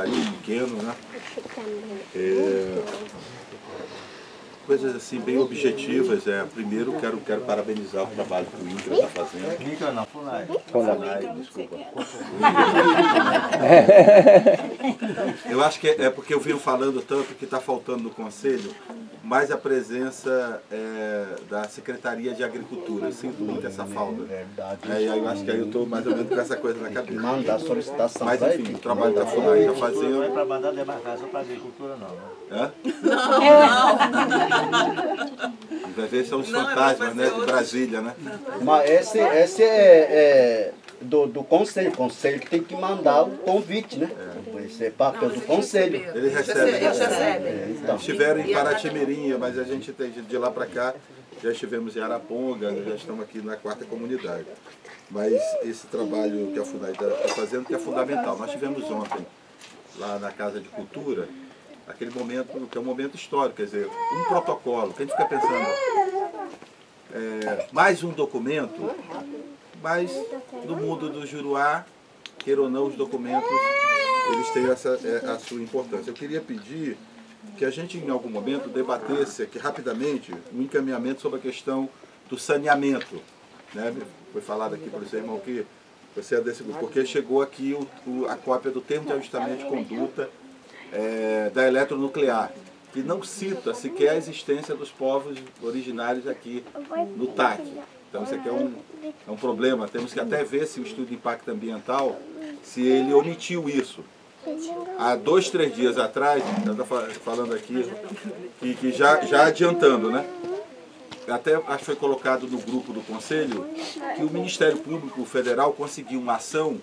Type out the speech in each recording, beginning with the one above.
cidade pequena, né? É, coisas assim bem objetivas. É, primeiro quero, quero parabenizar o trabalho que o INCRA está fazendo. INCRA não, FUNAI. FUNAI, desculpa. Eu acho que é, é porque eu venho falando tanto que está faltando no Conselho mais a presença é, da Secretaria de Agricultura. Eu sinto muito essa falta. Verdade. É, eu acho que aí eu estou mais ou menos com essa coisa na cabeça. Mandar solicitação Mas enfim, o trabalho da FUNAI está Não é fazendo. para mandar demarcação para agricultura, não. né? Hã? Vai ver são os Não, fantasmas né, de. Brasília, né? Mas esse, esse é, é do, do conselho. O conselho que tem que mandar o convite, né? Esse é papel do conselho. Ele recebe. Eles recebem. É, então. Estiveram em Paratimirinya, mas a gente tem de de lá para cá, já estivemos em Araponga, já estamos aqui na quarta comunidade. Mas esse trabalho que a FUNAI está fazendo, que é fundamental. Nós tivemos ontem, lá na Casa de Cultura, aquele momento, que é um momento histórico, quer dizer, um protocolo, que a gente fica pensando, é, mais um documento, mas no mundo do Juruá, queira ou não, os documentos, eles têm essa, é, a sua importância. Eu queria pedir que a gente, em algum momento, debatesse aqui rapidamente um encaminhamento sobre a questão do saneamento. Né? Foi falado aqui pelo seu irmão que você é desse grupo, porque chegou aqui o, o- a cópia do termo de ajustamento de conduta é, da eletronuclear, que não cita sequer a existência dos povos originários aqui no TAC. Então isso aqui é um, é um problema. Temos que até ver se o estudo de impacto ambiental, se ele omitiu isso. Há dois, três dias atrás, estava falando aqui, que, que já, já adiantando, né? Até acho que foi colocado no grupo do Conselho que o Ministério Público Federal conseguiu uma ação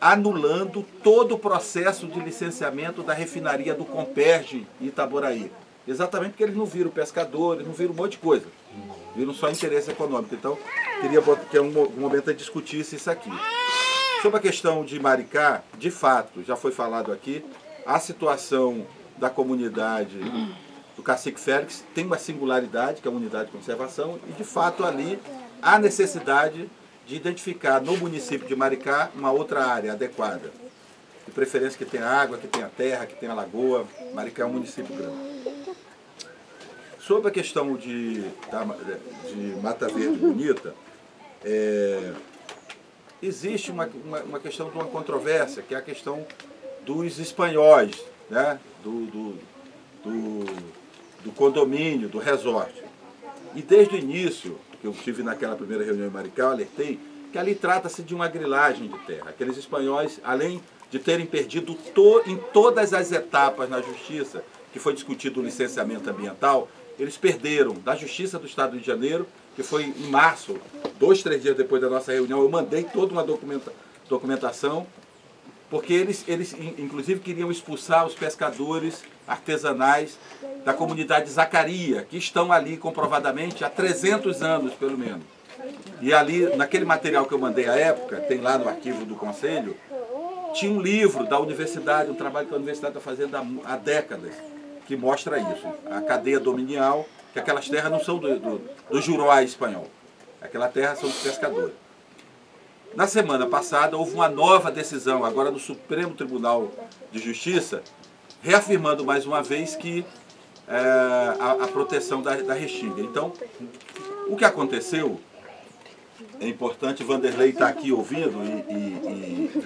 anulando todo o processo de licenciamento da refinaria do Comperge em Itaboraí. Exatamente porque eles não viram pescadores, não viram um monte de coisa. Viram só interesse econômico. Então, queria que um momento a discutisse isso aqui. Sobre a questão de Maricá, de fato, já foi falado aqui, a situação da comunidade do Cacique Félix tem uma singularidade, que é a unidade de conservação, e de fato ali há necessidade de identificar no município de Maricá uma outra área adequada. De preferência que tenha água, que tenha terra, que tenha lagoa. Maricá é um município grande. Sobre a questão de, de Mata Verde Bonita, é, existe uma, uma, uma questão de uma controvérsia, que é a questão dos espanhóis, né? do, do, do, do condomínio, do resort. E desde o início, que eu tive naquela primeira reunião em Maricá, alertei que ali trata-se de uma grilagem de terra. Aqueles espanhóis, além de terem perdido to, em todas as etapas na justiça, que foi discutido o licenciamento ambiental, eles perderam da Justiça do Estado de Janeiro, que foi em março, dois, três dias depois da nossa reunião, eu mandei toda uma documenta, documentação, porque eles, eles in- inclusive queriam expulsar os pescadores artesanais da comunidade Zacaria, que estão ali comprovadamente há 300 anos, pelo menos. E ali, naquele material que eu mandei à época, tem lá no arquivo do Conselho, tinha um livro da universidade, um trabalho que a universidade está fazendo há, há décadas, que mostra isso. A cadeia dominial, que aquelas terras não são do, do, do Juruá espanhol. Aquela terra são dos pescadores. Na semana passada, houve uma nova decisão, agora no Supremo Tribunal de Justiça, reafirmando mais uma vez que é, a, a proteção da, da restinga. Então, o que aconteceu, é importante, Vanderlei está aqui ouvindo e, e, e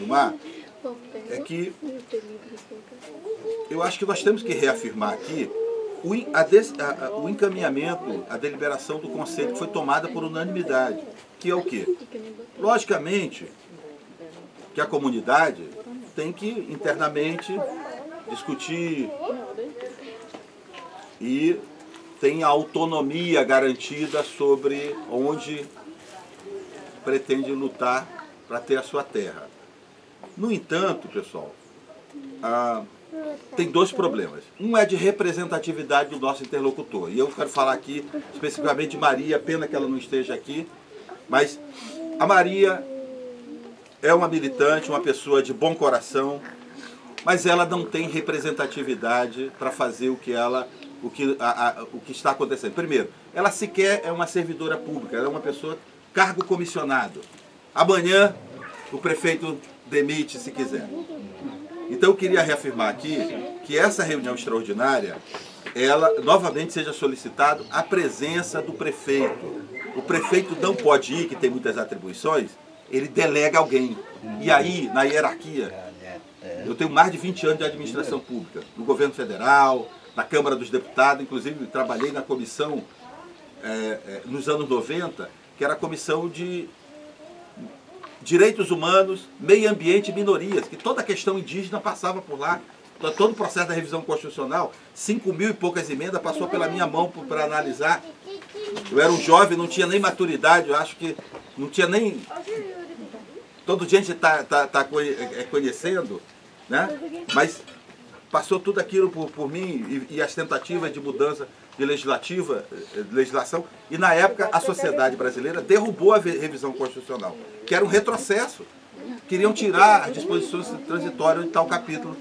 é que eu acho que nós temos que reafirmar aqui o, a des- a- o encaminhamento, a deliberação do Conselho que foi tomada por unanimidade, que é o quê? Logicamente que a comunidade tem que internamente discutir e tem a autonomia garantida sobre onde pretende lutar para ter a sua terra. No entanto, pessoal, tem dois problemas. Um é de representatividade do nosso interlocutor. E eu quero falar aqui especificamente de Maria, pena que ela não esteja aqui, mas a Maria é uma militante, uma pessoa de bom coração, mas ela não tem representatividade para fazer o que ela o que, a- a- o que está acontecendo. Primeiro, ela sequer é uma servidora pública, ela é uma pessoa cargo comissionado. Amanhã o prefeito demite se quiser. Então eu queria reafirmar aqui que essa reunião extraordinária, ela novamente seja solicitado a presença do prefeito. O prefeito não pode ir, que tem muitas atribuições, ele delega alguém. E aí, na hierarquia, eu tenho mais de 20 anos de administração pública, no governo federal, na Câmara dos Deputados, inclusive trabalhei na comissão é, é, nos anos 90, que era a comissão de direitos humanos, meio ambiente e minorias, que toda a questão indígena passava por lá. Todo o processo da revisão constitucional, 5 mil e poucas emendas, passou pela minha mão para analisar. Eu era um jovem, não tinha nem maturidade, eu acho que não tinha nem. Todo dia a gente está tá, tá é, conhecendo, né? mas passou tudo aquilo por, por mim e, e, as tentativas de mudança de legislativa, eh, legislação, e na época a sociedade brasileira derrubou a revisão constitucional, que era um retrocesso. Queriam tirar as disposições transitórias de tal capítulo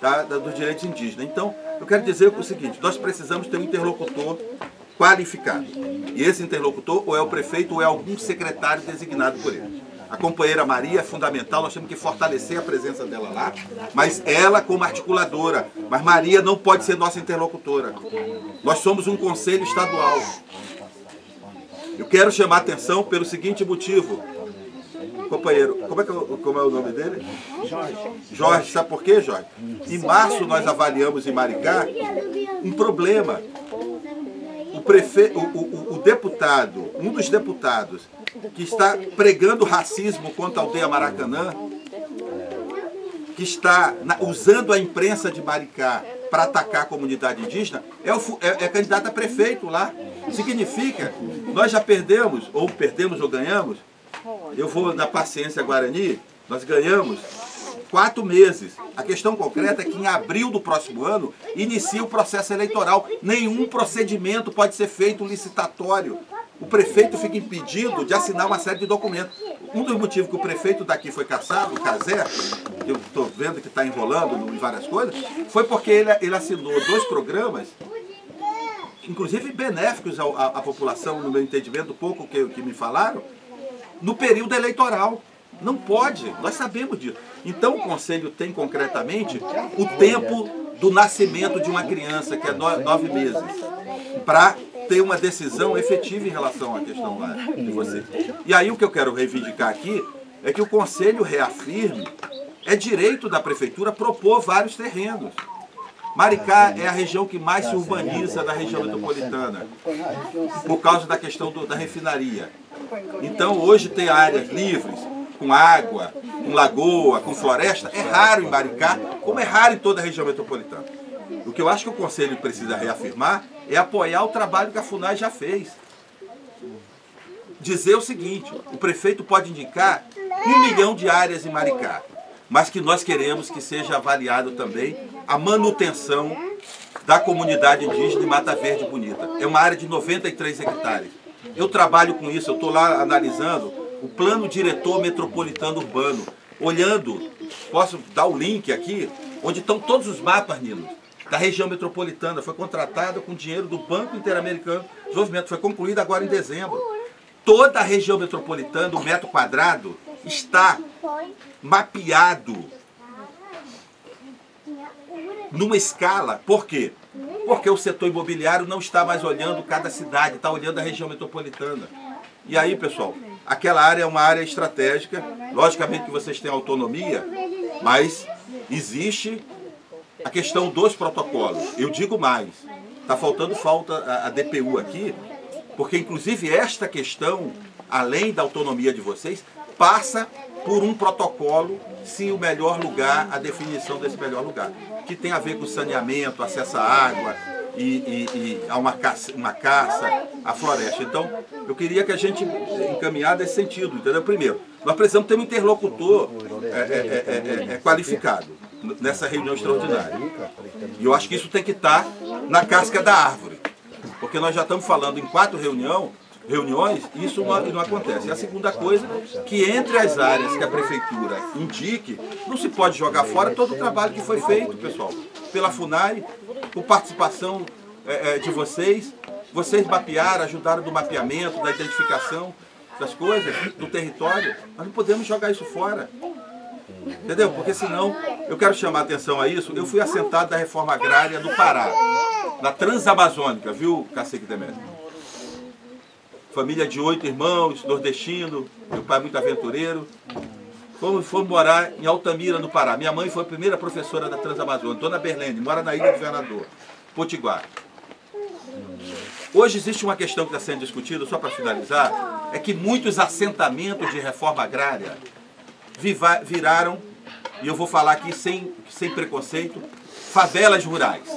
tá, dos direitos indígenas. Então, eu quero dizer o seguinte, nós precisamos ter um interlocutor qualificado. E esse interlocutor ou é o prefeito ou é algum secretário designado por ele. A companheira Maria é fundamental, nós temos que fortalecer a presença dela lá, mas ela como articuladora. Mas Maria não pode ser nossa interlocutora. Nós somos um conselho estadual. Eu quero chamar a atenção pelo seguinte motivo. Companheiro, como é, que, como é o nome dele? Jorge. Jorge, sabe por quê, Jorge? Em março nós avaliamos em Maricá um problema. O, prefe... o, o, o deputado, um dos deputados que está pregando racismo contra a aldeia Maracanã, que está usando a imprensa de Maricá para atacar a comunidade indígena, é, o, é, é candidato a prefeito lá. Significa, nós já perdemos, ou perdemos ou ganhamos, eu vou na paciência Guarani, nós ganhamos quatro meses. A questão concreta é que em abril do próximo ano inicia o processo eleitoral. Nenhum procedimento pode ser feito licitatório o prefeito fica impedido de assinar uma série de documentos. Um dos motivos que o prefeito daqui foi caçado, o Casé, que eu estou vendo que está enrolando em várias coisas, foi porque ele, ele assinou dois programas, inclusive benéficos à, à, à população, no meu entendimento, pouco que, que me falaram, no período eleitoral. Não pode, nós sabemos disso. Então o Conselho tem concretamente o tempo do nascimento de uma criança, que é nove meses, para ter uma decisão efetiva em relação à questão lá de você. E aí o que eu quero reivindicar aqui é que o Conselho reafirme, é direito da Prefeitura propor vários terrenos. Maricá é a região que mais se urbaniza da região metropolitana, por causa da questão do, da refinaria. Então hoje tem áreas livres, com água, com lagoa, com floresta, é raro em Maricá, como é raro em toda a região metropolitana. O que eu acho que o Conselho precisa reafirmar é apoiar o trabalho que a FUNAI já fez. Dizer o seguinte, o prefeito pode indicar um milhão de áreas em Maricá, mas que nós queremos que seja avaliado também a manutenção da comunidade indígena de Mata Verde Bonita. É uma área de 93 hectares. Eu trabalho com isso, eu estou lá analisando o plano diretor metropolitano urbano, olhando, posso dar o link aqui, onde estão todos os mapas, Nino, da região metropolitana. Foi contratada com dinheiro do Banco Interamericano de Desenvolvimento. Foi concluída agora em dezembro. Toda a região metropolitana, o metro quadrado, está mapeado numa escala. Por quê? Porque o setor imobiliário não está mais olhando cada cidade, está olhando a região metropolitana. E aí, pessoal, aquela área é uma área estratégica. Logicamente que vocês têm autonomia, mas existe a questão dos protocolos. Eu digo mais, está faltando falta a, a DPU aqui, porque inclusive esta questão, além da autonomia de vocês, passa por um protocolo se o melhor lugar, a definição desse melhor lugar, que tem a ver com saneamento, acesso à água e, e, e a uma caça, uma caça, a floresta. Então, eu queria que a gente encaminhar nesse sentido, entendeu? Primeiro, nós precisamos ter um interlocutor é, é, é, qualificado nessa reunião extraordinária. E eu acho que isso tem que estar na casca da árvore. Porque nós já estamos falando em quatro reunião, reuniões e isso não, não acontece. E a segunda coisa, que entre as áreas que a prefeitura indique, não se pode jogar fora todo o trabalho que foi feito, pessoal, pela FUNAI, por participação é, é, de vocês. Vocês mapearam, ajudaram no mapeamento, da identificação das coisas, do território. Nós não podemos jogar isso fora. Entendeu? Porque senão Eu quero chamar a atenção a isso. Eu fui assentado da reforma agrária do Pará, na Transamazônica, viu, Cacique Demetrio? Família de oito irmãos, nordestino, meu pai muito aventureiro. Fomos, fomos morar em Altamira, no Pará. Minha mãe foi a primeira professora da Transamazônica, Dona Berlene, mora na Ilha do Governador, Potiguar. Hoje existe uma questão que está sendo discutida, só para finalizar, é que muitos assentamentos de reforma agrária viraram, e eu vou falar aqui sem, sem preconceito, favelas rurais.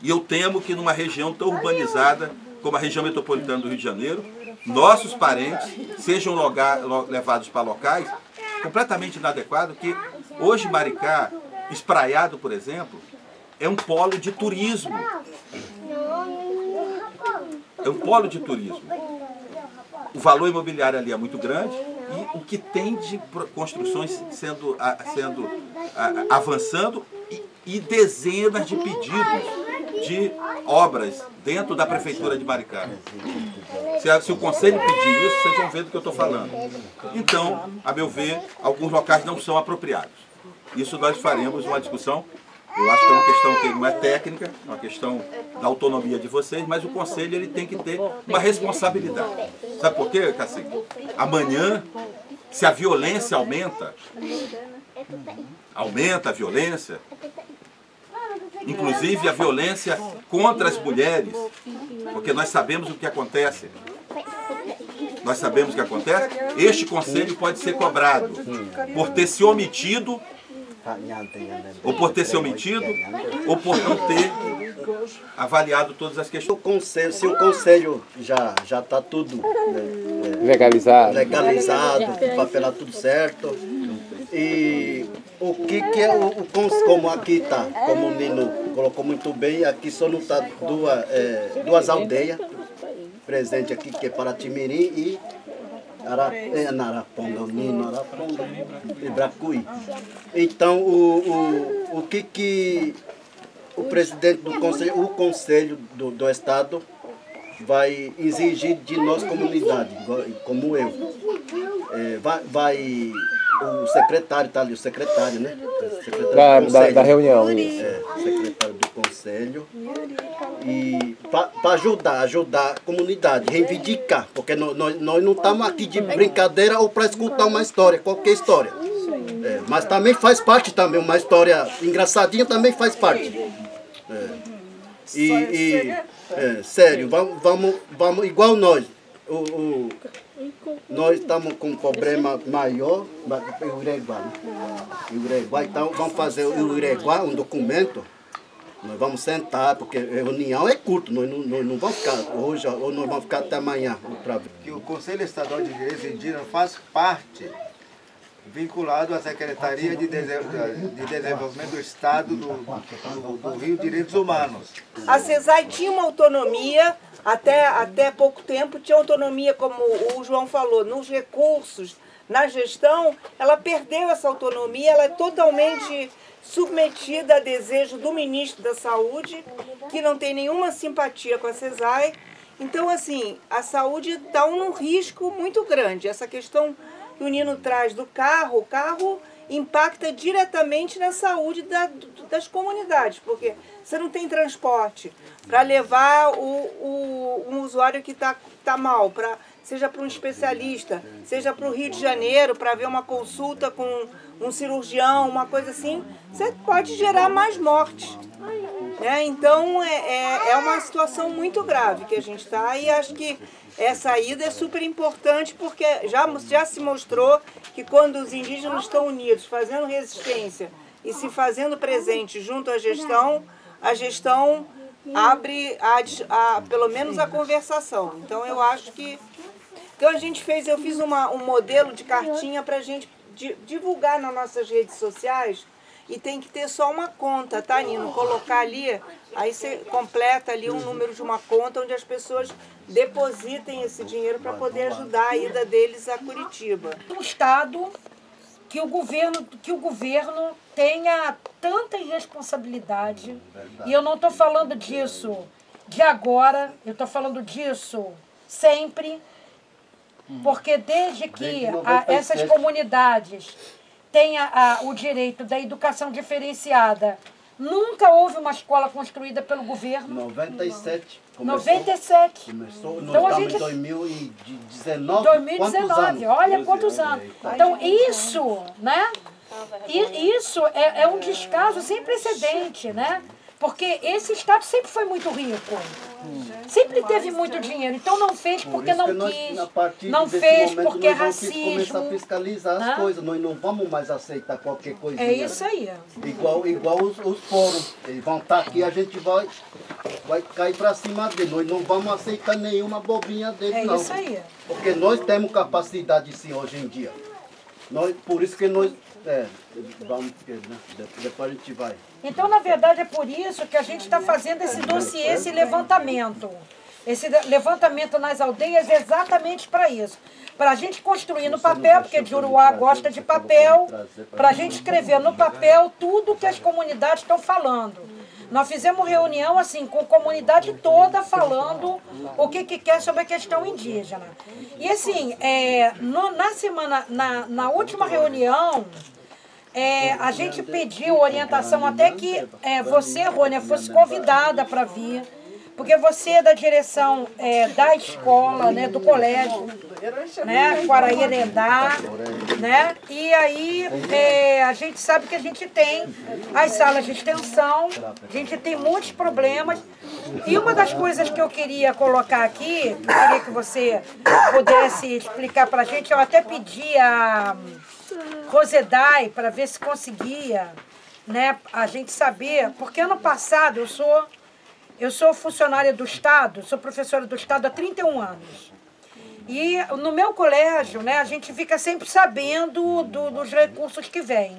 E eu temo que numa região tão urbanizada como a região metropolitana do Rio de Janeiro, nossos parentes sejam loga- lo- levados para locais completamente inadequados, que hoje Maricá, espraiado, por exemplo, é um polo de turismo. É um polo de turismo. O valor imobiliário ali é muito grande e o que tem de construções sendo, sendo avançando e, e dezenas de pedidos de obras dentro da prefeitura de Maricá. Se, se o conselho pedir isso, vocês vão ver do que eu estou falando. Então, a meu ver, alguns locais não são apropriados. Isso nós faremos uma discussão. Eu acho que é uma questão que não é técnica, é uma questão da autonomia de vocês, mas o conselho ele tem que ter uma responsabilidade. Sabe por quê, Cacique? Amanhã, se a violência aumenta, aumenta a violência, inclusive a violência contra as mulheres, porque nós sabemos o que acontece. Nós sabemos o que acontece. Este conselho pode ser cobrado por ter se omitido, ou por ter se omitido, ou por não ter avaliado todas as O questões. conselho, se o conselho já já está tudo né, Legalizado. legalizado, papelado tudo certo. E o que, que é o, o como aqui está, como o Nino colocou muito bem, aqui só não está duas, é, duas aldeias presentes aqui, que é Paratimiri e Ara, é, na Araponga, Nino, Araponga e Bracuí. Então, o, o, o que que o presidente do conselho, o conselho do, do estado vai exigir de nós comunidade, como eu. É, vai, vai o secretário está ali, o secretário, né? Secretário Da, da, da reunião, isso. É, secretário do conselho. E para ajudar, ajudar a comunidade, reivindicar, porque nós, nós, não estamos aqui de brincadeira ou para escutar uma história, qualquer história. É, mas também faz parte também, uma história engraçadinha também faz parte. É. E, e é, sério, vamos, vamos, vamos igual nós. O, o- nós estamos com um problema maior, mas o Uruguai. né? Uruguai, então vamos fazer o Uruguai, um documento. Nós vamos sentar, porque a reunião é curto, nós não, nós não vamos ficar hoje ou nós vamos ficar até amanhã. Pra... que o Conselho Estadual de Direitos Indígenas faz parte vinculado à Secretaria de, Dese- de Desenvolvimento do Estado do, do, do Rio Direitos Humanos. A CESAI tinha uma autonomia, até, até pouco tempo, tinha autonomia, como o João falou, nos recursos, na gestão, ela perdeu essa autonomia, ela é totalmente submetida a desejo do ministro da Saúde, que não tem nenhuma simpatia com a CESAI. Então, assim, a saúde está num risco muito grande. Essa questão que o Nino traz do carro, o carro impacta diretamente na saúde da- das comunidades, porque você não tem transporte para levar o, o- um usuário que está tá mal, pra, seja para um especialista, seja para o Rio de Janeiro, para ver uma consulta com um cirurgião, uma coisa assim, você pode gerar mais mortes. né? Então é, é, é uma situação muito grave que a gente está e acho que essa ida é super importante porque já, já se mostrou que quando os indígenas estão unidos, fazendo resistência e se fazendo presente junto à gestão, a gestão abre a, a- pelo menos a conversação. Então eu acho que então a gente fez, eu fiz uma, um modelo de cartinha para a gente di- divulgar nas nossas redes sociais e tem que ter só uma conta, tá, Nino? Colocar ali, aí você completa ali um número de uma conta onde as pessoas depositem esse dinheiro para poder ajudar a ida deles a Curitiba. um Estado que o governo, que o governo tenha tanta irresponsabilidade. E eu não estou falando disso de agora, eu estou falando disso sempre, porque desde que Desde a- essas 97. comunidades tem a- o direito da educação diferenciada. Nunca houve uma escola construída pelo governo. 97. Começou, 97. Começou, nós Então a estamos gente- em 2019. 2019, quantos olha quantos anos. Então isso, né? E isso é, é um descaso sem precedente, né? Porque esse Estado sempre foi muito rico. Sempre teve muito dinheiro. Então não fez Por porque não nós, quis. Não fez porque é nós vamos ter que começar a racismo. fiscalizar as Hã? coisas. Nós não vamos mais aceitar qualquer coisinha. É isso aí. Igual, igual os, os fóruns. Eles vão estar aqui a gente vai, vai cair para cima deles. Nós não vamos aceitar nenhuma bobinha deles, É não. isso aí. Porque nós temos capacidade sim hoje em dia. Nós, por isso que nós. É, vamos, né, de- depois a gente vai. Então, na verdade, é por isso que a gente está fazendo esse dossiê, esse levantamento. Esse le- levantamento nas aldeias é exatamente para isso. Para a gente construir no papel, porque Juruá gosta de papel, para a gente escrever no papel tudo que as comunidades estão falando. Nós fizemos reunião assim com a comunidade toda falando o que, que quer sobre a questão indígena. E assim, é, no- na semana, na, na última reunião, é, a gente pediu orientação até que é, você, Rônia, fosse convidada para vir, porque você é da direção é, da escola, né, do colégio, né, Quarairendá, né, e aí é, a gente sabe que a gente tem as salas de extensão, a gente tem muitos problemas, e uma das coisas que eu queria colocar aqui, que eu queria que você pudesse explicar para a gente, eu até pedi a... Rosedai para ver se conseguia, né, a gente saber, porque ano passado eu sou eu sou funcionária do Estado, sou professora do Estado há 31 anos. E no meu colégio, né, a gente fica sempre sabendo do- dos recursos que vêm.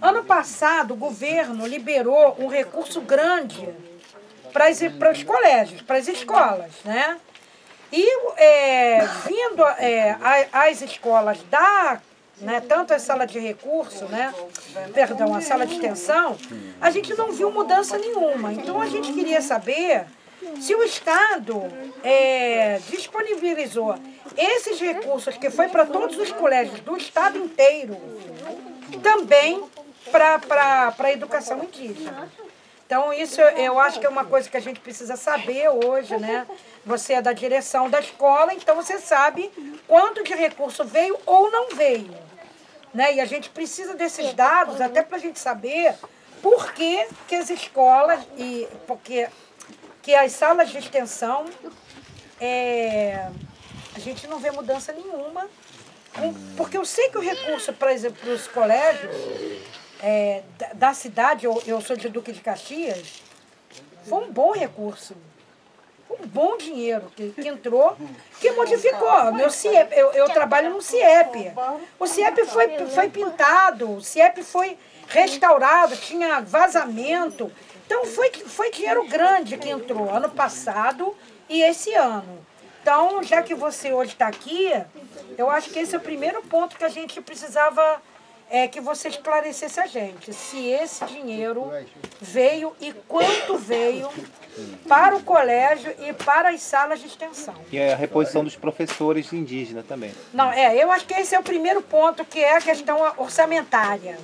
Ano passado, o governo liberou um recurso grande para os colégios, para as escolas, né? E é, vindo é, as escolas da, né, tanto a sala de recurso, né, perdão, a sala de extensão, a gente não viu mudança nenhuma. Então a gente queria saber se o Estado é, disponibilizou esses recursos que foi para todos os colégios do Estado inteiro, também para a educação indígena. Então, isso eu- acho que é uma coisa que a gente precisa saber hoje, né? Você é da direção da escola, então você sabe quanto de recurso veio ou não veio. Né? E a gente precisa desses dados até para a gente saber por que, que as escolas e porque que as salas de extensão é, a gente não vê mudança nenhuma. Porque eu sei que o recurso para os colégios é, da, da cidade, eu, eu sou de Duque de Caxias, foi um bom recurso. Um bom dinheiro que, que entrou, que modificou. Meu CIEP, eu, eu trabalho no CIEP. O CIEP foi, foi pintado, o CIEP foi restaurado, tinha vazamento. Então foi, foi dinheiro grande que entrou ano passado e esse ano. Então, já que você hoje está aqui, eu acho que esse é o primeiro ponto que a gente precisava é, que você esclarecesse a gente. Se esse dinheiro veio e quanto veio para o colégio e para as salas de extensão. E a reposição dos professores indígenas também. Não, é, eu acho que esse é o primeiro ponto, que é a questão orçamentária.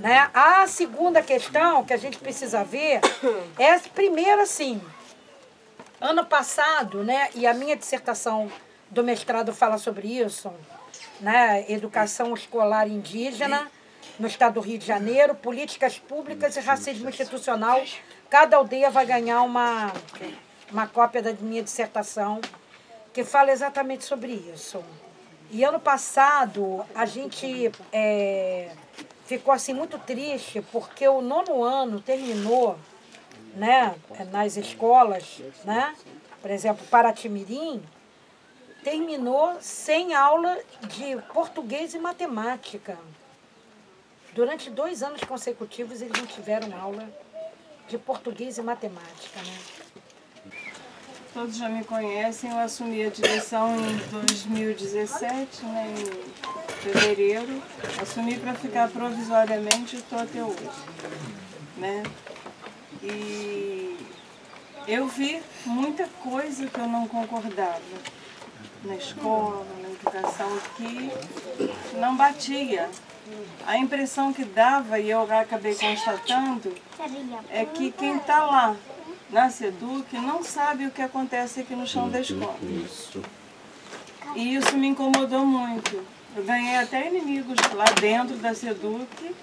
Né? A segunda questão que a gente precisa ver é, primeiro assim, ano passado, né, e a minha dissertação do mestrado fala sobre isso, né, educação escolar indígena no estado do Rio de Janeiro, políticas públicas e racismo institucional. Cada aldeia vai ganhar uma, uma cópia da minha dissertação que fala exatamente sobre isso. E ano passado a gente é, ficou assim muito triste porque o nono ano terminou né, nas escolas, né, por exemplo, Paratimirim, terminou sem aula de português e matemática. Durante dois anos consecutivos eles não tiveram aula de português e matemática. Né? Todos já me conhecem, eu assumi a direção em 2017, né, em fevereiro. Assumi para ficar provisoriamente e estou até hoje. Né? E eu vi muita coisa que eu não concordava na escola, na educação, que não batia a impressão que dava, e eu acabei constatando, é que quem está lá na SEDUC não sabe o que acontece aqui no chão da escola. Isso. E isso me incomodou muito. Eu ganhei até inimigos lá dentro da SEDUC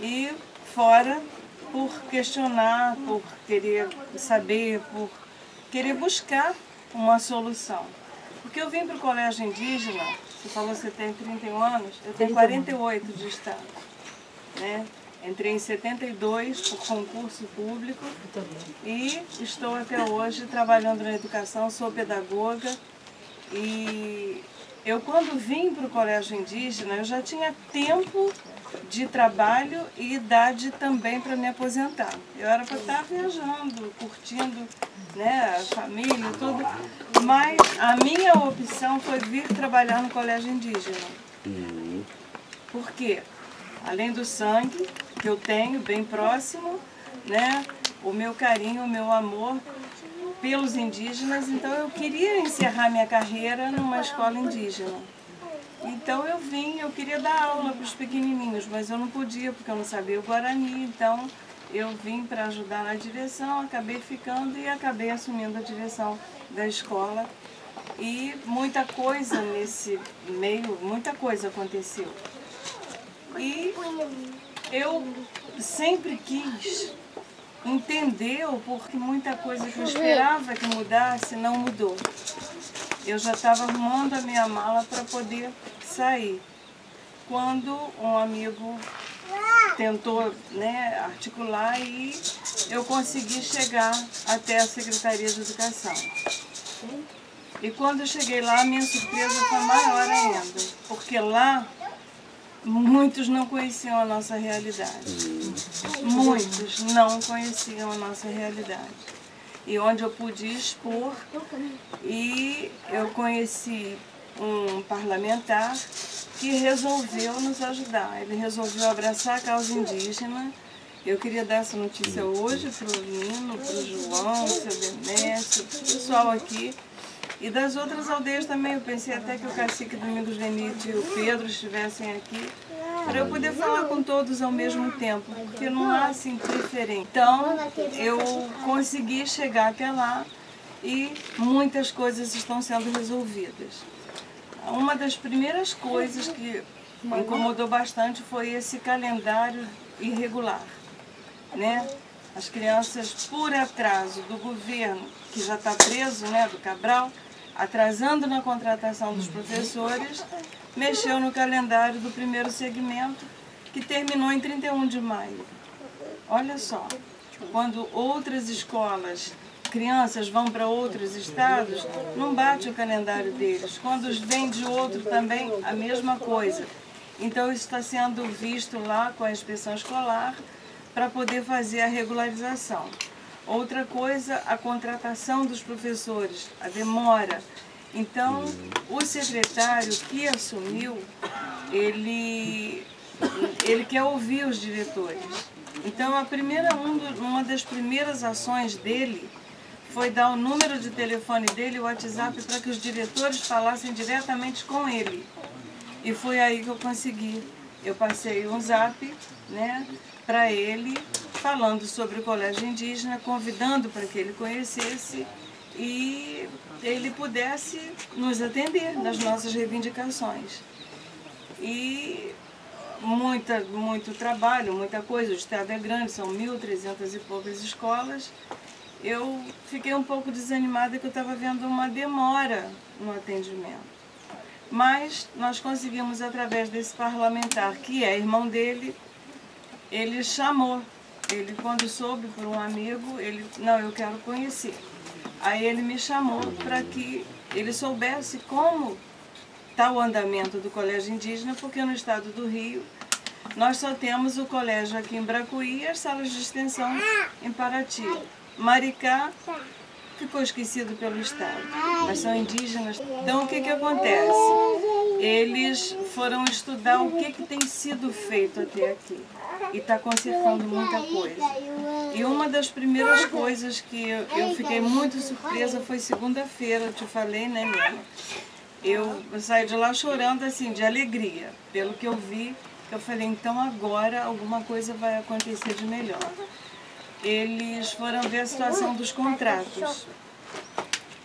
e fora por questionar, por querer saber, por querer buscar uma solução. Porque eu vim para o colégio indígena, você falou que você tem 31 anos, eu tenho 48 de estado. Né? Entrei em 72 por concurso público e estou até hoje trabalhando na educação, sou pedagoga e eu quando vim para o colégio indígena eu já tinha tempo de trabalho e idade também para me aposentar. Eu era para estar viajando, curtindo né, a família, tudo. Mas a minha opção foi vir trabalhar no colégio indígena. Por quê? Além do sangue que eu tenho bem próximo, né, o meu carinho, o meu amor pelos indígenas, então eu queria encerrar minha carreira numa escola indígena. Então eu vim, eu queria dar aula para os pequenininhos, mas eu não podia porque eu não sabia o Guarani, então eu vim para ajudar na direção, acabei ficando e acabei assumindo a direção da escola. E muita coisa nesse meio, muita coisa aconteceu. E eu sempre quis entender o porquê muita coisa que eu esperava que mudasse não mudou. Eu já estava arrumando a minha mala para poder sair. Quando um amigo tentou né, articular e eu consegui chegar até a Secretaria de Educação. E quando eu cheguei lá, a minha surpresa foi maior ainda, porque lá muitos não conheciam a nossa realidade. Muitos não conheciam a nossa realidade. E onde eu pude expor, e eu conheci um parlamentar que resolveu nos ajudar. Ele resolveu abraçar a causa indígena. Eu queria dar essa notícia hoje para o Lino, para o João, o seu Demésio, para o pessoal aqui. E das outras aldeias também, eu pensei até que o cacique Domingos Benito e o Pedro estivessem aqui, para eu poder falar com todos ao mesmo tempo, porque não há assim preferência. Então, eu consegui chegar até lá e muitas coisas estão sendo resolvidas. Uma das primeiras coisas que incomodou bastante foi esse calendário irregular. Né? As crianças, por atraso do governo, que já está preso, né, do Cabral, atrasando na contratação dos professores, mexeu no calendário do primeiro segmento, que terminou em 31 de maio. Olha só, quando outras escolas crianças vão para outros estados, não bate o calendário deles. Quando vêm de outro também, a mesma coisa. Então isso está sendo visto lá com a inspeção escolar para poder fazer a regularização. Outra coisa, a contratação dos professores, a demora. Então, o secretário que assumiu, ele, ele quer ouvir os diretores. Então, a primeira, uma das primeiras ações dele foi dar o número de telefone dele, o WhatsApp, para que os diretores falassem diretamente com ele. E foi aí que eu consegui. Eu passei um zap né, para ele, falando sobre o colégio indígena, convidando para que ele conhecesse e ele pudesse nos atender nas nossas reivindicações. E muita, muito trabalho, muita coisa. O estado é grande, são 1.300 e poucas escolas eu fiquei um pouco desanimada que eu estava vendo uma demora no atendimento. Mas nós conseguimos, através desse parlamentar, que é irmão dele, ele chamou. Ele, quando soube por um amigo, ele, não, eu quero conhecer. Aí ele me chamou para que ele soubesse como está o andamento do colégio indígena, porque no estado do Rio nós só temos o colégio aqui em Bracuí e as salas de extensão em Paraty. Maricá ficou esquecido pelo Estado, mas são indígenas. Então o que, que acontece? Eles foram estudar o que, que tem sido feito até aqui e está consertando muita coisa. E uma das primeiras coisas que eu, eu fiquei muito surpresa foi segunda-feira, te falei, né, Nina? Eu saí de lá chorando assim, de alegria, pelo que eu vi Eu falei, então agora alguma coisa vai acontecer de melhor. Eles foram ver a situação dos contratos.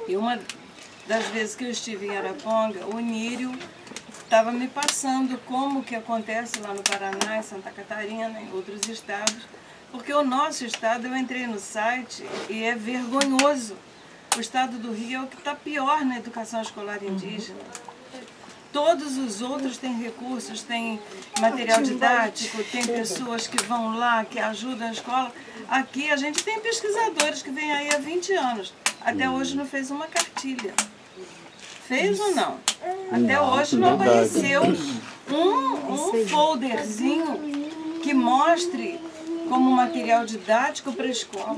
E uma das vezes que eu estive em Araponga, o Nírio estava me passando como que acontece lá no Paraná, em Santa Catarina, em outros estados, porque o nosso estado, eu entrei no site e é vergonhoso. O estado do Rio é o que está pior na educação escolar indígena. Todos os outros têm recursos, têm material didático, tem pessoas que vão lá, que ajudam a escola. Aqui a gente tem pesquisadores que vêm aí há 20 anos. Até hoje não fez uma cartilha. Fez ou não? Até hoje não apareceu um, um folderzinho que mostre como material didático para a escola.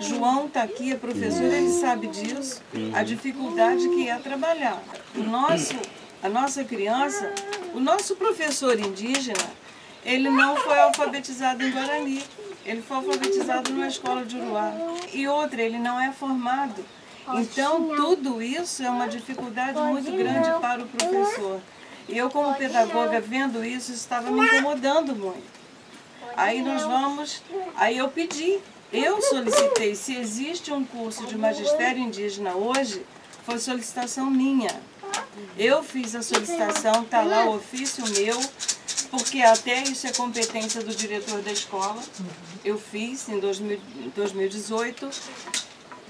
João está aqui, é professor, ele sabe disso, a dificuldade que é trabalhar. O nosso, a nossa criança, o nosso professor indígena, ele não foi alfabetizado em Guarani, ele foi alfabetizado numa escola de Uruá. E outra, ele não é formado. Então, tudo isso é uma dificuldade muito grande para o professor. E eu, como pedagoga, vendo isso, estava me incomodando muito. Aí nós vamos, aí eu pedi, eu solicitei, se existe um curso de magistério indígena hoje, foi solicitação minha. Eu fiz a solicitação, está lá o ofício meu, porque até isso é competência do diretor da escola. Eu fiz em 2000, 2018,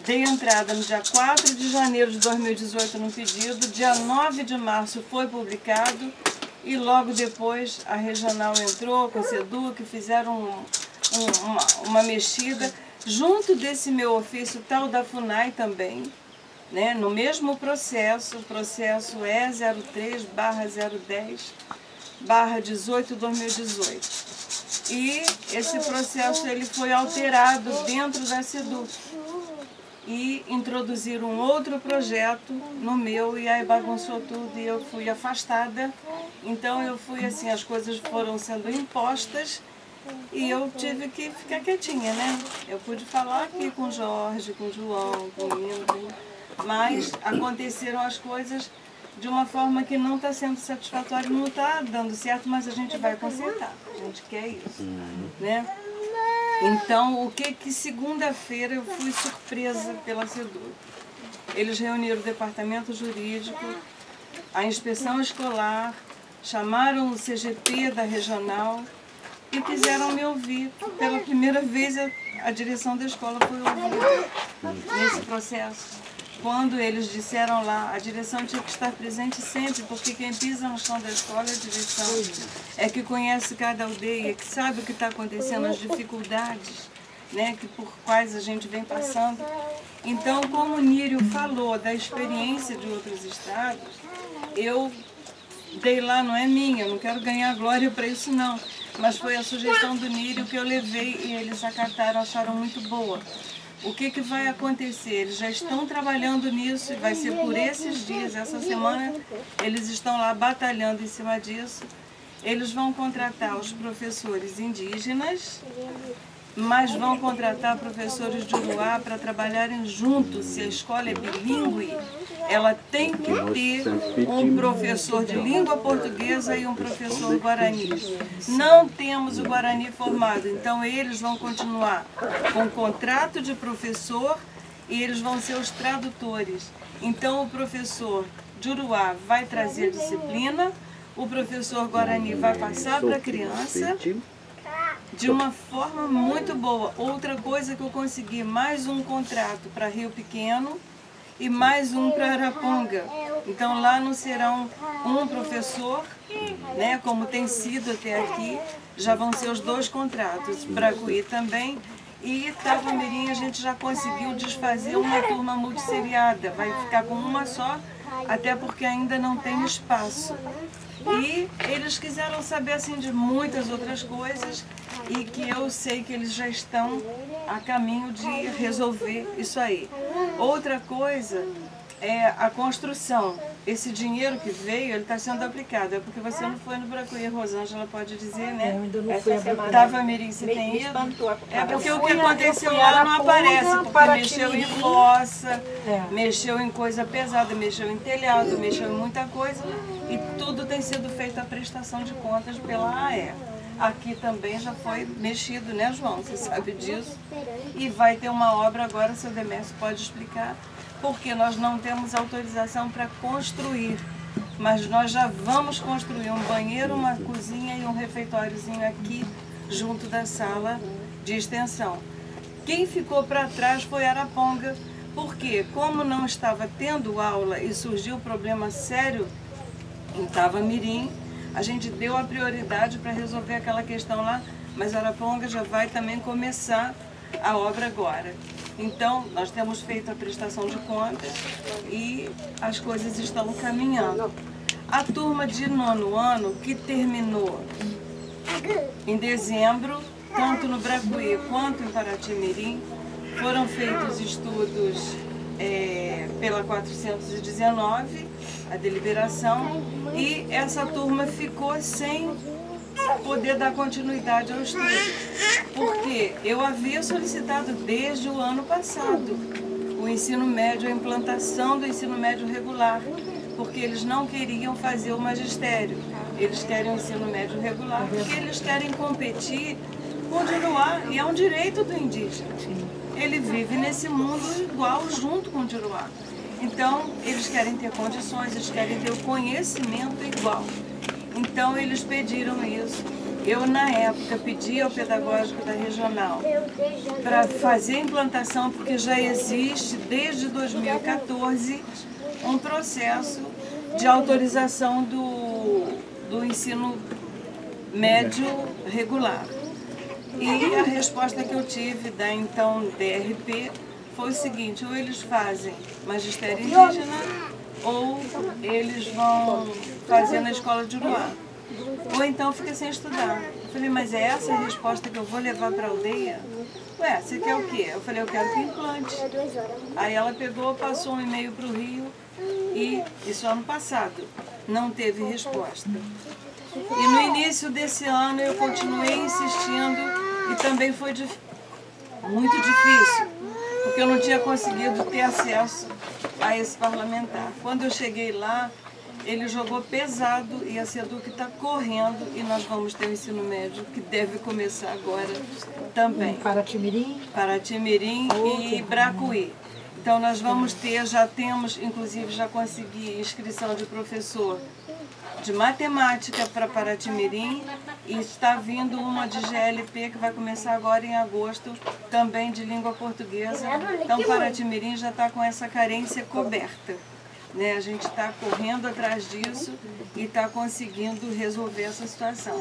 dei entrada no dia 4 de janeiro de 2018 no pedido, dia 9 de março foi publicado e logo depois a regional entrou com o SEDUC, fizeram um, um, uma, uma mexida. Junto desse meu ofício, tal da FUNAI também, né, no mesmo processo, o processo é 03 barra 010 barra 18 2018. E esse processo ele foi alterado dentro da SEDUC e introduziram um outro projeto no meu e aí bagunçou tudo e eu fui afastada. Então eu fui assim, as coisas foram sendo impostas e eu tive que ficar quietinha, né? Eu pude falar aqui com o Jorge, com o João, com o Milton, mas aconteceram as coisas de uma forma que não está sendo satisfatória, não está dando certo, mas a gente vai consertar. A gente quer isso, né? Então, o que que segunda-feira eu fui surpresa pela CEDUR. Eles reuniram o departamento jurídico, a inspeção escolar, chamaram o CGP da regional e quiseram me ouvir. Pela primeira vez a direção da escola foi ouvida nesse processo. Quando eles disseram lá, a direção tinha que estar presente sempre, porque quem pisa no chão da escola é a direção. É que conhece cada aldeia, que sabe o que está acontecendo, as dificuldades né, que por quais a gente vem passando. Então, como o Nírio falou da experiência de outros estados, eu dei lá, não é minha, eu não quero ganhar glória para isso não, mas foi a sugestão do Nírio que eu levei e eles acataram, acharam muito boa. O que, que vai acontecer? Eles já estão trabalhando nisso e vai ser por esses dias, essa semana, eles estão lá batalhando em cima disso. Eles vão contratar os professores indígenas, mas vão contratar professores de Uruá para trabalharem juntos. Se a escola é bilíngue, ela tem que ter um professor de língua portuguesa e um professor guarani. Não temos o guarani formado, então eles vão continuar com contrato de professor e eles vão ser os tradutores. Então o professor de Uruá vai trazer disciplina, o professor guarani vai passar para a criança de uma forma muito boa. Outra coisa que eu consegui, mais um contrato para Rio Pequeno e mais um para Araponga. Então lá não serão um professor, né, como tem sido até aqui, já vão ser os dois contratos. Bracuí também. E Tavamirim a gente já conseguiu desfazer uma turma multisseriada, vai ficar com uma só, até porque ainda não tem espaço. E eles quiseram saber assim de muitas outras coisas e que eu sei que eles já estão a caminho de resolver isso aí. Outra coisa é a construção. Esse dinheiro que veio, ele está sendo aplicado. É porque você não foi no Bracuí, Rosângela pode dizer, né? Eu ainda não fui. Tava Mirim, você tem Me ido? É porque o que aconteceu lá não aparece, porque mexeu em fossa, É. mexeu em coisa pesada, mexeu em telhado, mexeu em muita coisa e tudo tem sido feito a prestação de contas pela AE. Aqui também já foi mexido, né, João? Você sabe disso. E vai ter uma obra agora, seu Demércio pode explicar, porque nós não temos autorização para construir. Mas nós já vamos construir um banheiro, uma cozinha e um refeitóriozinho aqui, junto da sala de extensão. Quem ficou para trás foi Araponga, porque como não estava tendo aula e surgiu problema sério em Tavamirim, a gente deu a prioridade para resolver aquela questão lá, mas Araponga já vai também começar a obra agora. Então, nós temos feito a prestação de contas e as coisas estão caminhando. A turma de nono ano, que terminou em dezembro, tanto no Bracuí quanto em Paraty-Mirim, foram feitos estudos é, pela 419, a deliberação, e essa turma ficou sem poder dar continuidade ao estudo. Porque eu havia solicitado desde o ano passado o ensino médio, a implantação do ensino médio regular, porque eles não queriam fazer o magistério. Eles querem o ensino médio regular porque eles querem competir com o Diruá, e é um direito do indígena. Ele vive nesse mundo igual junto com o Diruá. Então, eles querem ter condições, eles querem ter o conhecimento igual. Então, eles pediram isso. Eu, na época, pedi ao pedagógico da regional para fazer a implantação, porque já existe, desde 2014, um processo de autorização do, do ensino médio regular. E a resposta que eu tive da então DRP foi o seguinte, ou eles fazem magistério indígena, ou eles vão fazer na escola de Uruá. Ou então fica sem estudar. Eu falei, mas é essa a resposta que eu vou levar para a aldeia? Ué, você quer o quê? Eu falei, eu quero que implante. Aí ela pegou, passou um e-mail para o Rio e isso ano passado. Não teve resposta. E no início desse ano eu continuei insistindo e também foi muito difícil, porque eu não tinha conseguido ter acesso a esse parlamentar. Quando eu cheguei lá, ele jogou pesado e a SEDUC está correndo e nós vamos ter o ensino médio que deve começar agora também. Paraty-Mirim. Paraty-Mirim e Bracuí. Então nós vamos ter, já temos, inclusive já consegui inscrição de professor de matemática para Paraty-Mirim e está vindo uma de GLP que vai começar agora em agosto, também de língua portuguesa. Então Paraty-Mirim já está com essa carência coberta. Né? A gente está correndo atrás disso e está conseguindo resolver essa situação.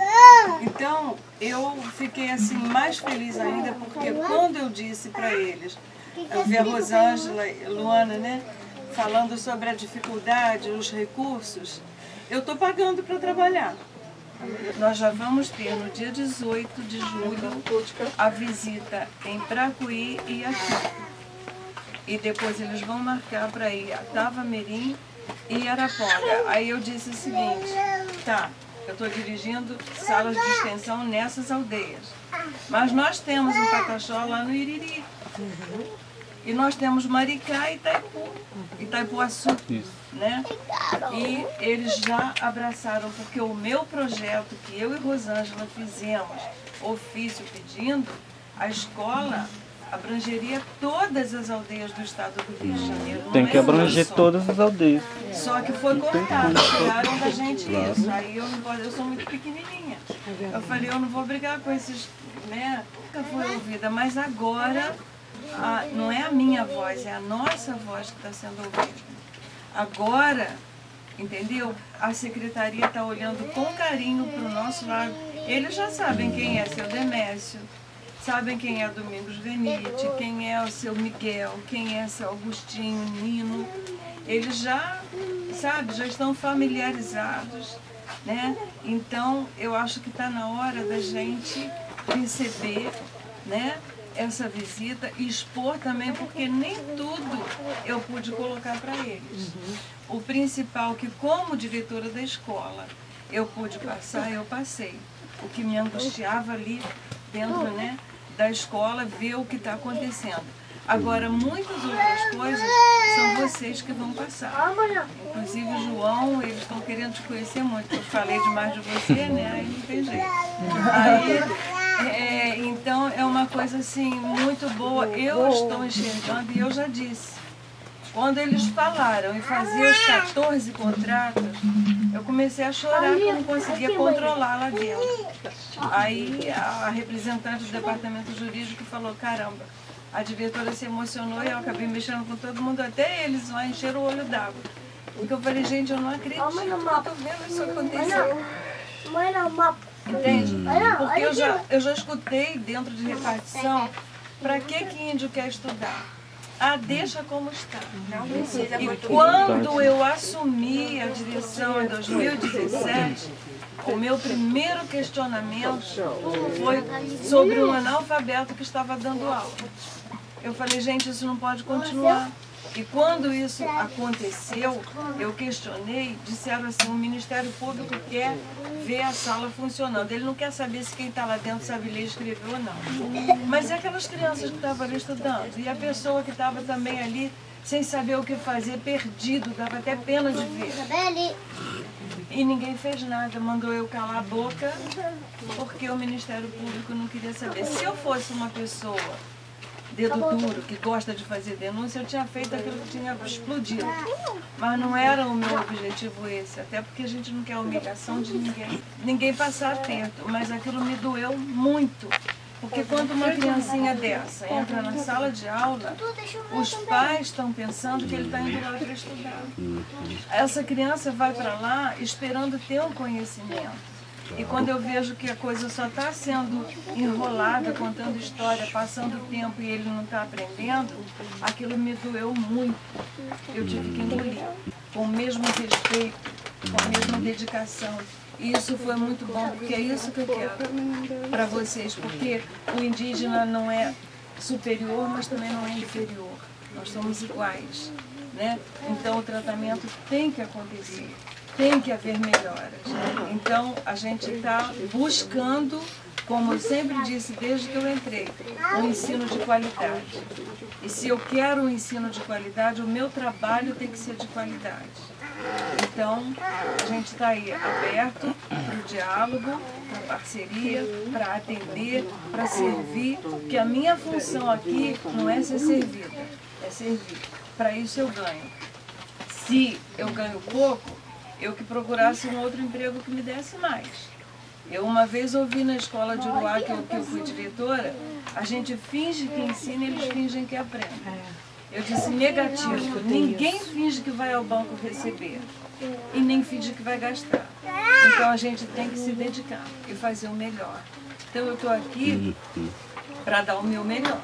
Então, eu fiquei assim mais feliz ainda porque quando eu disse para eles, eu vi a Rosângela Luana, né, falando sobre a dificuldade, os recursos, eu estou pagando para trabalhar. Nós já vamos ter no dia 18 de julho a visita em Bracuí e aqui. E depois eles vão marcar para ir a Tavamirim e Araponga. Aí eu disse o seguinte, tá, eu estou dirigindo salas de extensão nessas aldeias. Mas nós temos um Pataxó lá no Iriri. E nós temos Maricá e Itaipu, Itaipuaçu, né? E eles já abraçaram, porque o meu projeto que eu e Rosângela fizemos, ofício pedindo, a escola abrangeria todas as aldeias do estado do Rio de Janeiro. não Tem que é abranger só. todas as aldeias. Só que foi cortado, tiraram da gente isso. Aí eu não posso, eu sou muito pequenininha. Eu falei, eu não vou brigar com esses, né? Nunca foi ouvida, mas agora a- não é a minha voz, é a nossa voz que está sendo ouvida. Agora, entendeu? A secretaria está olhando com carinho para o nosso lado. Eles já sabem quem é seu Demécio, sabem quem é Domingos Venite, quem é o seu Miguel, quem é seu Agostinho, Nino. Eles já, sabe, já estão familiarizados, né? Então, eu acho que está na hora da gente receber, né? Essa visita e expor também, porque nem tudo eu pude colocar para eles. O principal que como diretora da escola eu pude passar, eu passei. O que me angustiava ali dentro né, da escola, ver o que está acontecendo. Agora, muitas outras coisas são vocês que vão passar. Inclusive o João, eles estão querendo te conhecer muito. Eu falei demais de você, né? Aí não tem jeito. Aí, é, então é uma coisa assim muito boa. Eu estou enxergando e eu já disse. Quando eles falaram e faziam os 14 contratos, eu comecei a chorar que eu não conseguia controlar lá dentro. Aí a representante do departamento jurídico falou, caramba, a diretora se emocionou e eu acabei mexendo com todo mundo, até eles lá encheram o olho d'água. Porque eu falei, gente, eu não acredito eu tô vendo isso acontecer. Entende? Porque eu já, eu já escutei dentro de repartição, para que que índio quer estudar? Ah, deixa como está. E quando eu assumi a direção em 2017, o meu primeiro questionamento foi sobre um analfabeto que estava dando aula. Eu falei, gente, isso não pode continuar. E quando isso aconteceu, eu questionei, disseram assim, o Ministério Público quer ver a sala funcionando. Ele não quer saber se quem está lá dentro sabe ler e escrever ou não. Mas é aquelas crianças que estavam ali estudando. E a pessoa que estava também ali sem saber o que fazer, perdido, dava até pena de ver. E ninguém fez nada, mandou eu calar a boca, porque o Ministério Público não queria saber. Se eu fosse uma pessoa dedo duro, que gosta de fazer denúncia, eu tinha feito aquilo que tinha explodido. Mas não era o meu objetivo esse, até porque a gente não quer humilhação de ninguém. Ninguém passar perto, mas aquilo me doeu muito. Porque quando uma criancinha dessa entra na sala de aula, os pais estão pensando que ele está indo lá para estudar. Essa criança vai para lá esperando ter um conhecimento. E quando eu vejo que a coisa só está sendo enrolada, contando história, passando tempo e ele não está aprendendo, aquilo me doeu muito. Eu tive que engolir, com o mesmo respeito, com a mesma dedicação. E isso foi muito bom, porque é isso que eu quero para vocês, porque o indígena não é superior, mas também não é inferior. Nós somos iguais. Né? Então o tratamento tem que acontecer tem que haver melhoras. Então, a gente está buscando, como eu sempre disse desde que eu entrei, um ensino de qualidade. E se eu quero um ensino de qualidade, o meu trabalho tem que ser de qualidade. Então, a gente está aí aberto para o diálogo, para a parceria, para atender, para servir, que a minha função aqui não é ser servida, é servir. Para isso eu ganho. Se eu ganho pouco, eu que procurasse um outro emprego que me desse mais. Eu uma vez ouvi na escola de Uruá, que eu, que eu fui diretora, a gente finge que ensina e eles fingem que aprendem. Eu disse negativo, ninguém finge que vai ao banco receber e nem finge que vai gastar. Então a gente tem que se dedicar e fazer o melhor. Então eu estou aqui para dar o meu melhor.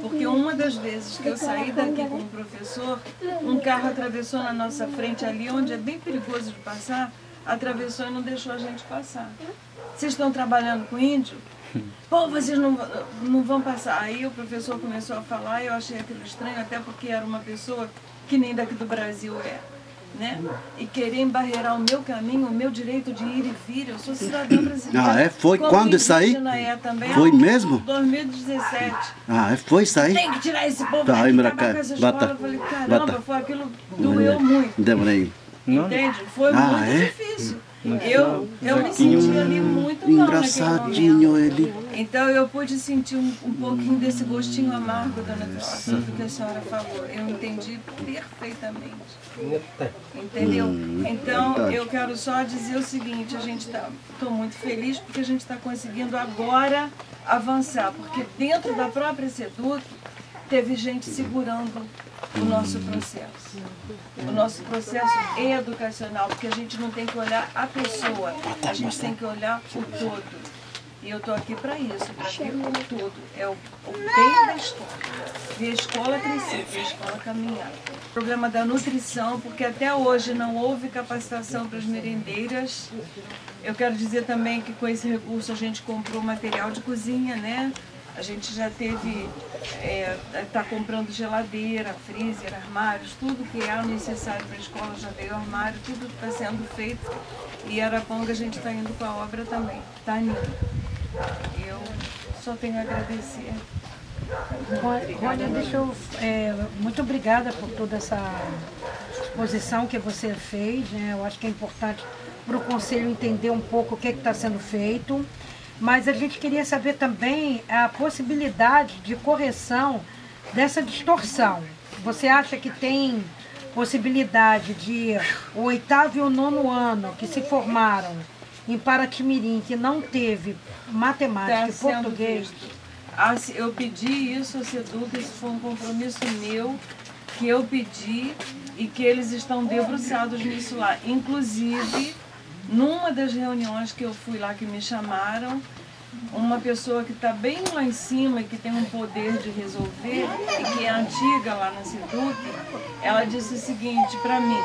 Porque uma das vezes que eu saí daqui como professor, um carro atravessou na nossa frente ali, onde é bem perigoso de passar, atravessou e não deixou a gente passar. Vocês estão trabalhando com índio? Pô, vocês não, não vão passar. Aí o professor começou a falar e eu achei aquilo estranho, até porque era uma pessoa que nem daqui do Brasil é né? E querer embarrear o meu caminho, o meu direito de ir e vir. Eu sou cidadã brasileira. Ah, é? Foi Como quando isso aí? É também. Foi mesmo? 2017. Ah, é? Foi isso aí? Tem que tirar esse povo Tá, daqui, acabar com essa escola. Bata. Eu falei, caramba, Bata. foi aquilo doeu muito. Demorei. Entende? Foi Ah, muito é? difícil. Eu, eu me senti ali muito mal naquele momento. Engraçadinho ele. Então eu pude sentir um, um pouquinho desse gostinho amargo, dona Cláudia, do que a senhora falou. Eu entendi perfeitamente. Entendeu? Então eu quero só dizer o seguinte, a gente está. Estou muito feliz porque a gente está conseguindo agora avançar, porque dentro da própria Seduc teve gente segurando o nosso processo. O nosso processo é educacional, porque a gente não tem que olhar a pessoa, a gente tem que olhar o todo. E eu estou aqui para isso, para ver o todo. É o, o bem da escola. Ver a escola crescer, ver a escola caminhar. O problema da nutrição, porque até hoje não houve capacitação para as merendeiras. Eu quero dizer também que com esse recurso a gente comprou material de cozinha, né? A gente já teve, está comprando geladeira, freezer, armários, tudo que é necessário para a escola já veio armário, tudo está sendo feito. E Araponga a gente está indo com a obra também, está indo. Eu só tenho a agradecer. Rônia, deixa eu. é, muito obrigada por toda essa exposição que você fez. Né? Eu acho que é importante para o Conselho entender um pouco o que está sendo feito. Mas a gente queria saber também a possibilidade de correção dessa distorção. Você acha que tem possibilidade de o oitavo e o nono ano que se formaram em Paratimiri, que não teve matemática Tá e português, Ah, se- Eu pedi isso ao Seduc, isso foi um compromisso meu, que eu pedi e que eles estão debruçados nisso lá. Inclusive, numa das reuniões que eu fui lá, que me chamaram, uma pessoa que está bem lá em cima e que tem um poder de resolver e que é antiga lá na Seduc, ela disse o seguinte para mim.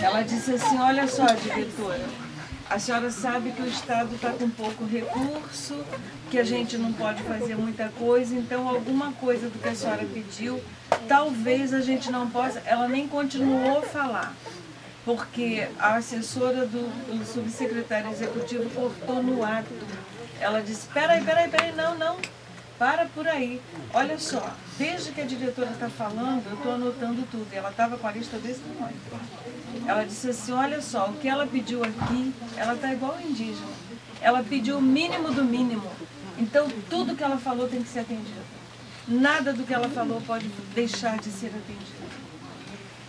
Ela disse assim, olha só, diretora, a senhora sabe que o Estado está com pouco recurso, que a gente não pode fazer muita coisa, então alguma coisa do que a senhora pediu, talvez a gente não possa. Ela nem continuou a falar, porque a assessora do, do subsecretário executivo cortou no ato. Ela disse, peraí, peraí, peraí, não, não, para por aí. Olha só, desde que a diretora está falando, eu estou anotando tudo. Ela estava com a lista desse tamanho. Ela disse assim, olha só, o que ela pediu aqui, ela está igual indígena. Ela pediu o mínimo do mínimo. Então, tudo que ela falou tem que ser atendido. Nada do que ela falou pode deixar de ser atendido.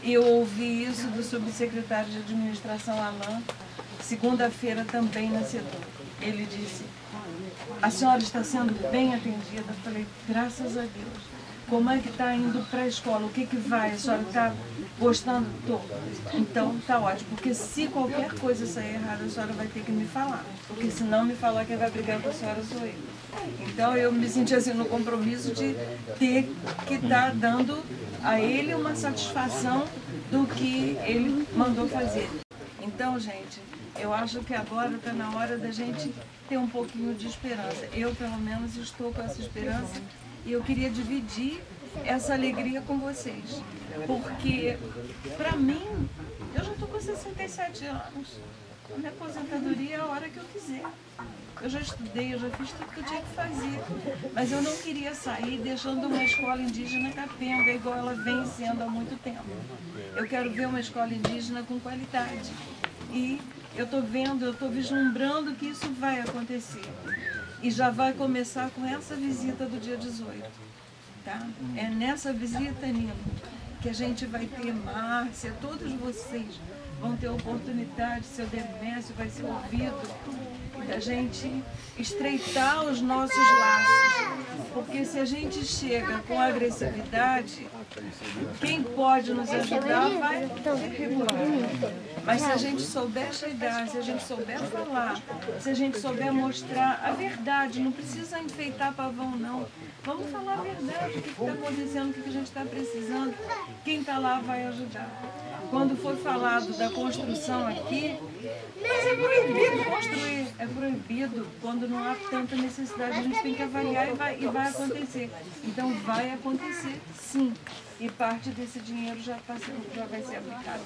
Eu ouvi isso do subsecretário de administração, Alain, segunda-feira também na CEDU. Ele disse, a senhora está sendo bem atendida. Eu falei, graças a Deus. Como é que está indo para a escola? O que, que vai? A senhora está gostando? Tô. Então tá ótimo. Porque se qualquer coisa sair errada, a senhora vai ter que me falar. Porque se não me falar, quem vai brigar com a senhora sou eu. Então eu me senti assim no compromisso de ter que estar dando a ele uma satisfação do que ele mandou fazer. Então, gente, eu acho que agora está na hora da gente ter um pouquinho de esperança. Eu, pelo menos, estou com essa esperança e eu queria dividir essa alegria com vocês. Porque, para mim, eu já estou com 67 anos. A minha aposentadoria é a hora que eu quiser. Eu já estudei, eu já fiz tudo que eu tinha que fazer. Mas eu não queria sair deixando uma escola indígena capenga, igual ela vem sendo há muito tempo. Eu quero ver uma escola indígena com qualidade. E eu estou vendo, eu estou vislumbrando que isso vai acontecer. E já vai começar com essa visita do dia 18. Tá? É nessa visita, Nino, que a gente vai ter Márcia, todos vocês vão ter oportunidade, seu Demésio vai ser ouvido, da gente estreitar os nossos laços. Porque se a gente chega com agressividade, quem pode nos ajudar vai regular. Mas se a gente souber chegar, se a gente souber falar, se a gente souber mostrar a verdade, não precisa enfeitar pavão, não. Vamos falar a verdade, o que está acontecendo, o que a gente está precisando. Quem está lá vai ajudar. Quando foi falado da construção aqui, mas é proibido construir, é proibido quando não há tanta necessidade. A gente tem que avaliar e vai, e vai acontecer. Então vai acontecer sim. E parte desse dinheiro já, tá já vai ser aplicado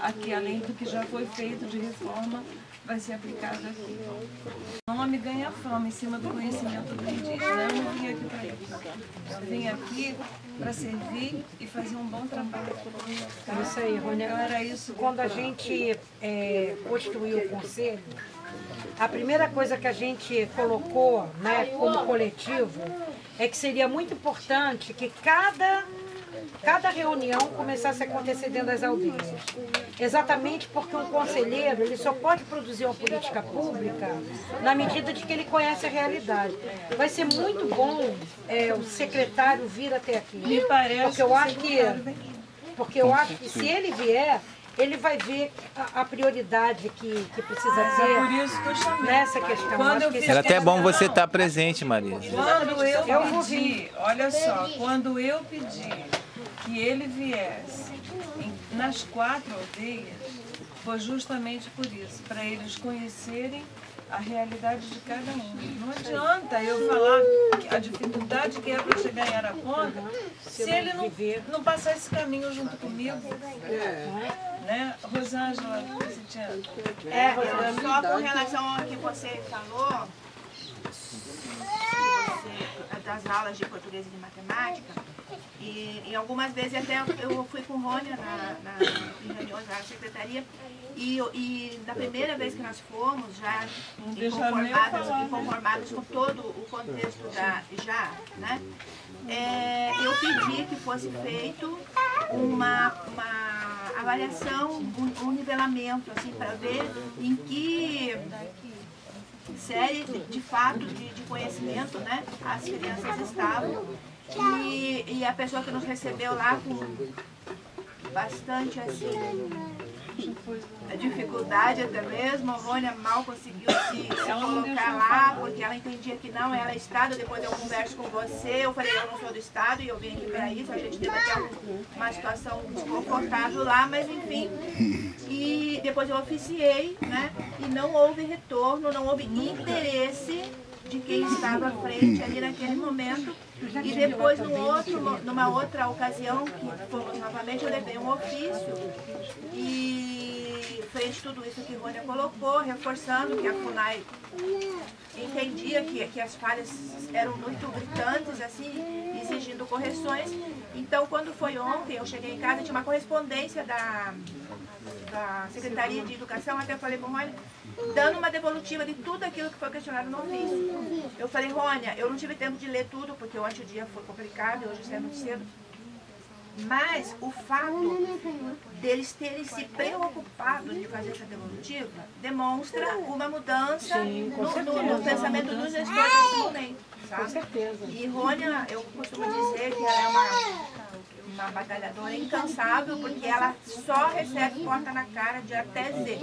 aqui, além do que já foi feito de reforma, vai ser aplicado aqui. O nome ganha fama em cima do conhecimento do indígena. Eu não vim aqui para isso. Eu vim aqui para servir e fazer um bom trabalho. Tá? Isso aí, Rônia. Então era isso. Quando a gente é, constituiu o conselho, a primeira coisa que a gente colocou né, como coletivo é que seria muito importante que cada, cada reunião começasse a acontecer dentro das aldeias. Exatamente porque um conselheiro ele só pode produzir uma política pública na medida de que ele conhece a realidade. Vai ser muito bom é, o secretário vir até aqui. Me parece porque eu acho que porque eu acho que se ele vier, ele vai ver a, a prioridade que, que precisa É por ter isso que eu chamei. nessa questão. Quando Acho eu que fiz Era até bom você estar presente, Marisa. Quando eu, Eu pedi, olha só, quando eu pedi que ele viesse em- nas quatro aldeias, foi justamente por isso, para eles conhecerem a realidade de cada um. Não adianta eu falar que a dificuldade que é para chegar em Araponga se ele não, não passar esse caminho junto comigo. Né? Rosângela, você tinha... É, eu- só com relação ao que você falou, das aulas de português e de matemática, e, e algumas vezes até eu fui com Rônia na, na, em reuniões na secretaria, e, e da primeira vez que nós fomos, já falar, né? com todo o contexto da já, né? É, eu pedi que fosse feito uma, uma avaliação, um, um nivelamento, assim, para ver em que série de, de fato de, de conhecimento né, as crianças estavam. E, e a pessoa que nos recebeu lá com bastante assim, dificuldade até mesmo, a Rônia mal conseguiu se, se colocar lá, porque ela entendia que não, ela é Estado, depois eu converso com você, eu falei, eu não sou do Estado e eu vim aqui para isso, a gente teve até um- uma situação desconfortável lá, mas enfim. E depois eu oficiei, né? E não houve retorno, não houve interesse de quem estava à frente ali naquele momento. E depois, num outro, numa outra ocasião, que fomos novamente, eu levei um ofício e frente a tudo isso que Rônia colocou, reforçando que a FUNAI entendia que, que as falhas eram muito gritantes, assim, exigindo correções. Então, quando foi ontem, eu cheguei em casa, tinha uma correspondência da, da Secretaria de Educação, até falei com Rônia, dando uma devolutiva de tudo aquilo que foi questionado no ofício. Eu falei, Rônia, eu não tive tempo de ler tudo, porque ontem o dia foi complicado, e hoje isso é muito cedo. Mas o fato deles terem se preocupado de fazer essa devolutiva demonstra uma mudança no, no- no pensamento do gestor desse momento. Sabe? Com certeza. E Rônia, eu costumo dizer que ela é uma, uma batalhadora incansável, porque ela só recebe porta na cara de até Z.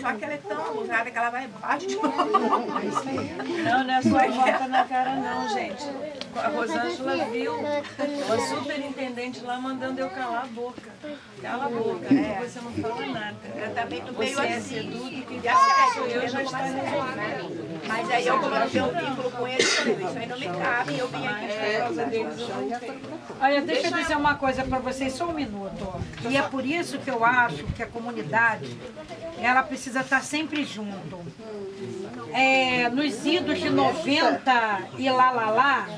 Só que ela é tão abusada que ela vai embaixo de Não, não é só porta na cara não, gente. A Rosângela viu uma superintendente lá mandando eu calar a boca. Cala a boca, né? você não fala nada. tratamento meio é assim. seduto que E assédio, eu mesmo já como Mas aí eu coloquei um vínculo com ele e falei, isso aí não me cabe, eu vim aqui por causa deles. eu. Olha, deixa eu dizer uma coisa para vocês, só um minuto. E é por isso que eu acho que a comunidade, ela precisa estar sempre junto. É, nos idos de 90 e lá, lá, lá,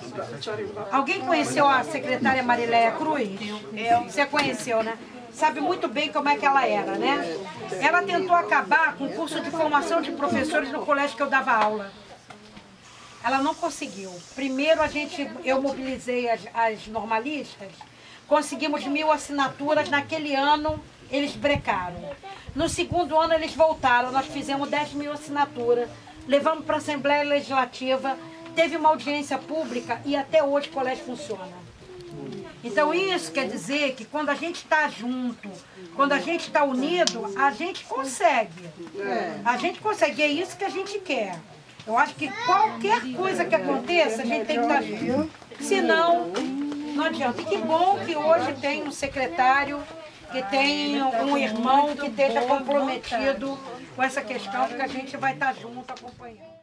alguém conheceu a secretária Marileia Cruz? Você conheceu, né? Sabe muito bem como é que ela era, né? Ela tentou acabar com o curso de formação de professores no colégio que eu dava aula. Ela não conseguiu. Primeiro a gente, eu mobilizei as, as normalistas, conseguimos mil assinaturas. Naquele ano eles brecaram. No segundo ano eles voltaram, nós fizemos 10 mil assinaturas, levamos para a Assembleia Legislativa, teve uma audiência pública e até hoje o colégio funciona. Então isso quer dizer que quando a gente está junto, quando a gente está unido, a gente consegue. A gente consegue, é isso que a gente quer. Eu acho que qualquer coisa que aconteça, a gente tem que estar junto. Senão, não adianta. E que bom que hoje tem um secretário, que tem um irmão que esteja comprometido com essa questão, porque a gente vai estar junto acompanhando.